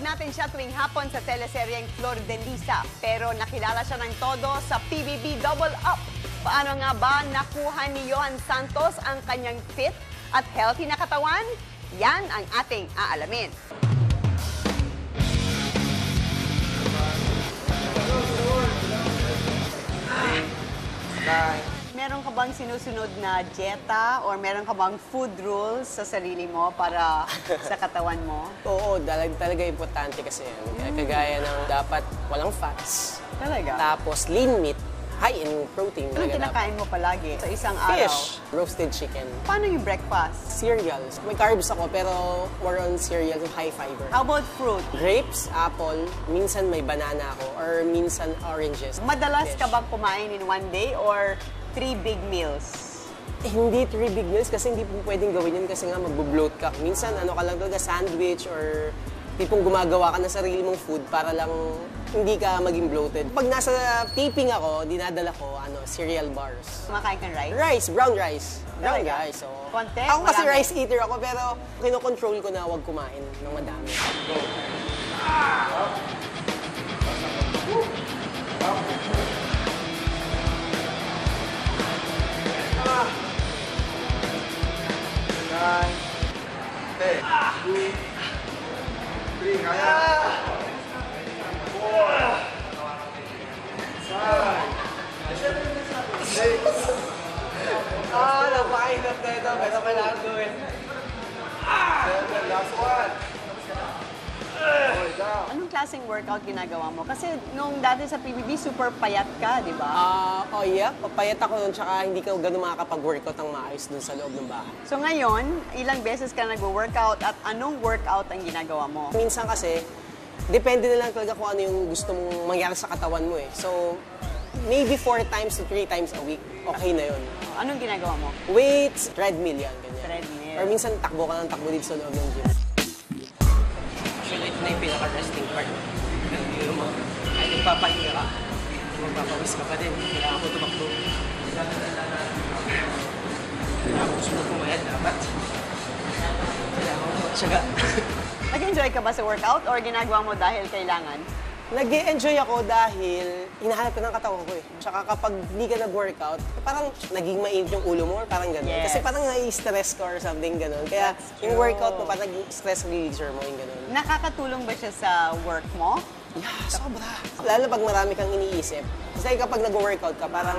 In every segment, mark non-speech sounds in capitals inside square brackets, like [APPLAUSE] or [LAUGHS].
natin siya tuwing hapon sa teleseryeng Flor de Lisa. Pero nakilala siya ng todo sa PBB Double Up. Paano nga ba nakuha ni Johan Santos ang kanyang fit at healthy na katawan? Yan ang ating aalamin. Bang sinusunod na dieta or meron ka bang food rules sa sarili mo para [LAUGHS] sa katawan mo? Oo, talaga, talaga importante kasi yan. Kagaya ng dapat walang fats. Talaga? Tapos lean meat, high in protein. Anong kinakain mo palagi sa isang araw? Fish, roasted chicken, Paano yung breakfast? cereals. May carbs ako pero more on cereal, yung high fiber. How about fruit? Grapes, apple, minsan may banana ako, or minsan oranges. Madalas Fish. ka bang kumain in one day or three big meals? Hindi three big meals kasi hindi po pwedeng gawin yun kasi nga magbo-bloat ka. Minsan ano ka lang talaga, sandwich or tipong gumagawa ka ng sarili mong food para lang hindi ka maging bloated. Pag nasa taping ako, dinadala ko ano, cereal bars. Kumakain kang rice? Rice, brown rice. Brown Talaga? rice, so. Konti? Ako kasi Marami? rice eater ako pero kinokontrol ko na huwag kumain ng madami. Nine, ten, two, three, kaya. Ah, napakainap na ito pero kailangan gawin. seven, last one. Anong klaseng workout ginagawa mo? Kasi nung dati sa PBB, super payat ka, di ba? Ah, oh yeah, papayat ako nun tsaka hindi ka ganun makakapag-workout ng maayos dun sa loob ng bahay. So ngayon, ilang beses ka nag-workout at anong workout ang ginagawa mo? Minsan kasi, depende na lang talaga kung ano yung gusto mong mangyari sa katawan mo eh. So, maybe four times to three times a week, okay na yun. Anong ginagawa mo? Weights, treadmill yan, ganyan. Treadmill. Or minsan takbo ka ng takbo dito sa loob ng gym. Actually, ito na yung pinaka-resting part ng biro mo. Kahit nagpapahinga ka, magpapawis ka pa din. Kailangan ko tumakbo. Kailangan ko sunod pumayad dapat. Kailangan ko magtsaga. [LAUGHS] Nag-enjoy ka ba sa workout or ginagawa mo dahil kailangan? Nag enjoy ako dahil hinahanap ko ng katawan ko eh. Tsaka kapag hindi ka nag-workout, parang naging mainit yung ulo mo or parang gano'n. Yes. Kasi parang nai-stress ka or something gano'n. Kaya yung workout mo, parang stress releaser mo yung gano'n. Nakakatulong ba siya sa work mo? Yeah, sobra. Lalo pag marami kang iniisip. Kasi kapag nag-workout ka, parang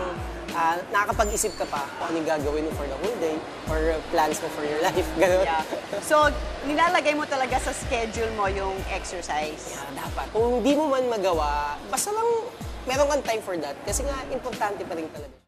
ah, nakakapag-isip ka pa kung ano yung gagawin mo for the whole day or plans mo for your life. [LAUGHS] Gano'n. Yeah. So, nilalagay mo talaga sa schedule mo yung exercise. Yeah, dapat. Kung hindi mo man magawa, basta lang meron kang time for that. Kasi nga, importante pa rin talaga.